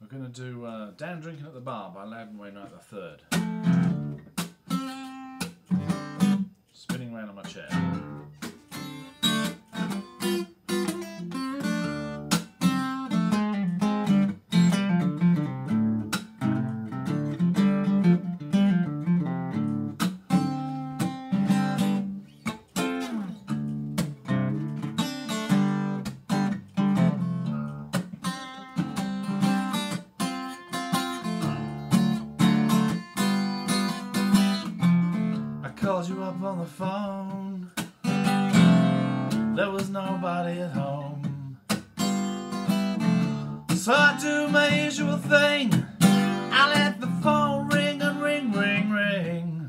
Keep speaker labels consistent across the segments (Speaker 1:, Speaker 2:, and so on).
Speaker 1: We're going to do uh, Down Drinking at the Bar by Loudon Wainwright III. Spinning around on my chair. Up on the phone. There was nobody at home. So I do my usual thing. I let the phone ring and ring, ring, ring.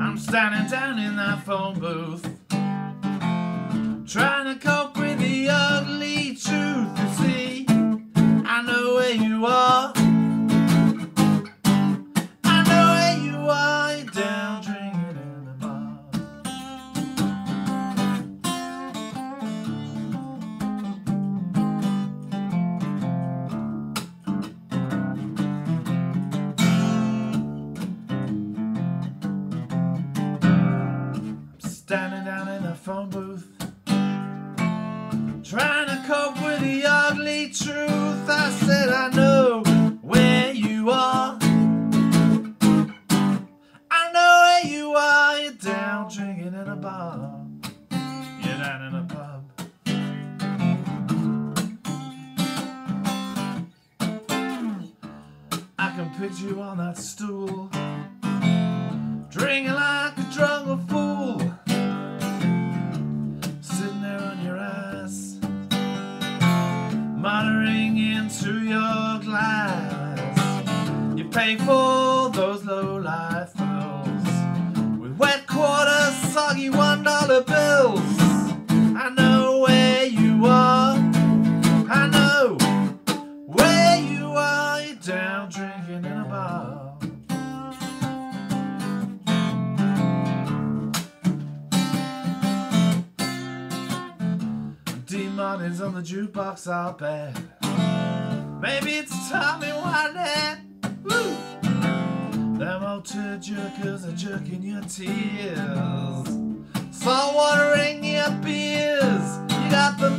Speaker 1: I'm standing down in that phone booth. Trying to cope standing down in the phone booth, trying to cope with the ugly truth. I said, I know where you are. I know where you are, you're down drinking in a bar. You're down in a pub. I can picture you on that stool, drinking like for those low life thrills with wet quarters, soggy one dollar bills. I know where you are. I know where you are. You're down drinking in a bar. Demon is on the jukebox, I'll bet. Maybe it's Tammy Wynette. Turd jerkers are jerking your tears. Salt watering your beers. You got the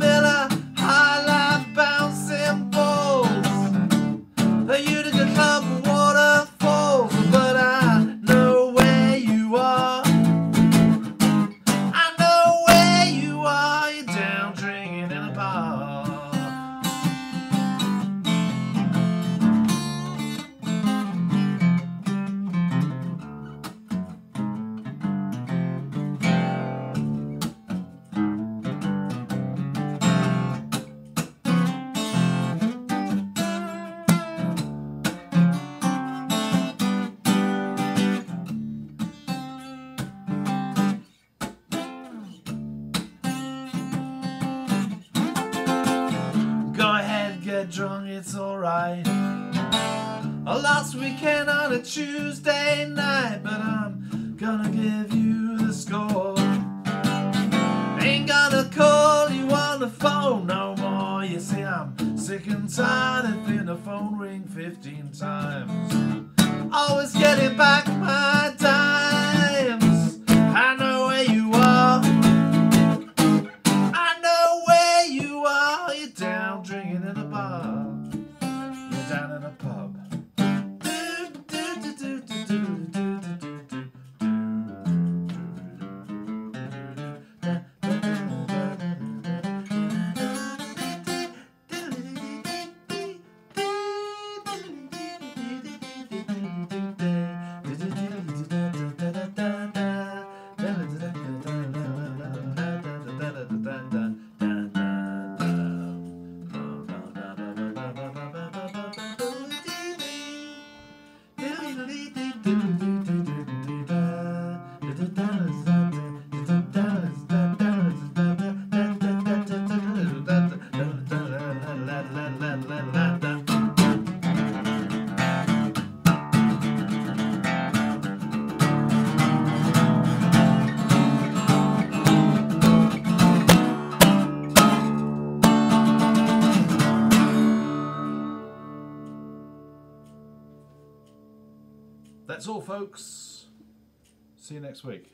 Speaker 1: get drunk, it's alright. A last weekend on a Tuesday night, but I'm gonna give you the score. Ain't gonna call you on the phone no more. You see, I'm sick and tired of hearing the phone ring 15 times. Always getting back my Mm-hmm. That's all, folks. See you next week.